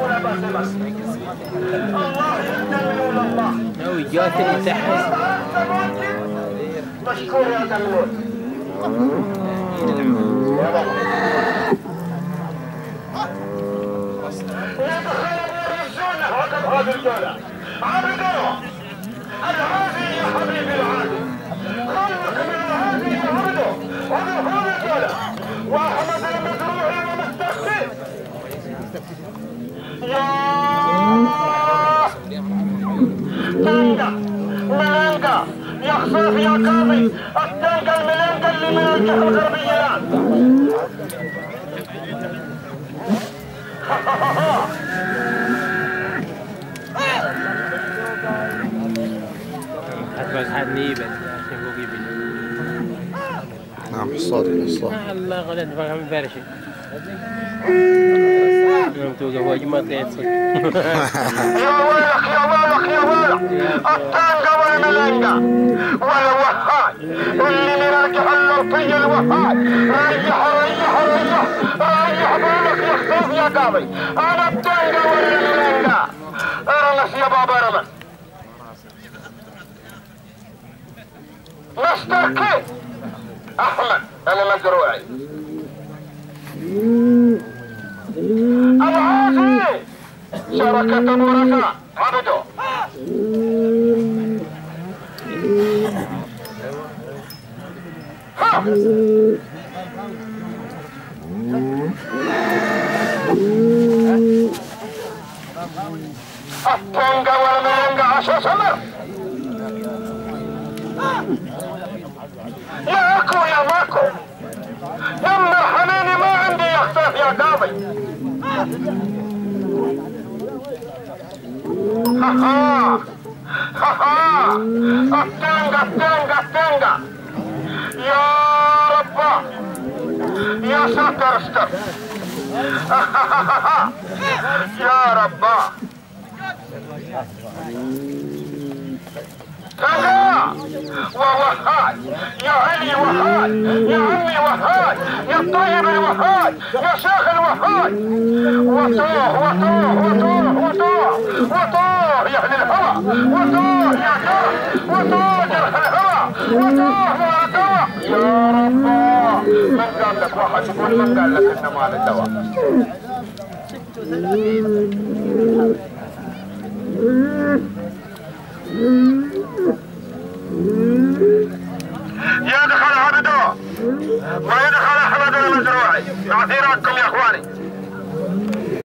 ولا بأس بس الله ناوي جاتني تحت مشكور يا دلول هذه الدولة عبدوا العادي يا حبيبي العادي خلك من العادي يا عبدوا ومن هذه الدولة واحمد المزروع ومستخدم يا تانجا ملانجا يا خفاف يا كافي التانجا الملانجا اللي من الجهة الغربية نعم حصاد حصاد الله غلط فهم فرشة يوم توقف واجي ما صوت يا ويلك يا ويلك يا ويلك التانجا والملانجا والوهاج اللي من الجهة الغربية الوهاج ريح ريح ريح ريح بالك يا خفاف يا كافي أنا التانجا والملانجا ارمس يا بابا ارمس مستر كي احمد أنا مزروعي شركة ورثة عبده ها التنجة والملنجة عشا سمر يا اكو يا ماكو. يما حنيني ما عندي يخفف يا قاضي. Haha! Haha! Atenga, atenga, atenga! Ya Rabbah! Ya Satarster! Hahaha! Ya Rabbah! Tangan! الجماعة يا علي وهاد يا عمي وهاد يا الطيب الوهاد يا شيخ الوهاد وتوه وتوه وتوه وتوه وتوه يا أهل الهوى وتوه يا كره وتوه جرح الهوى وتوه يا دواء يا رباه من قال لك واحد يقول من قال لك إنه مال الدواء Mm-hmm. Caceras,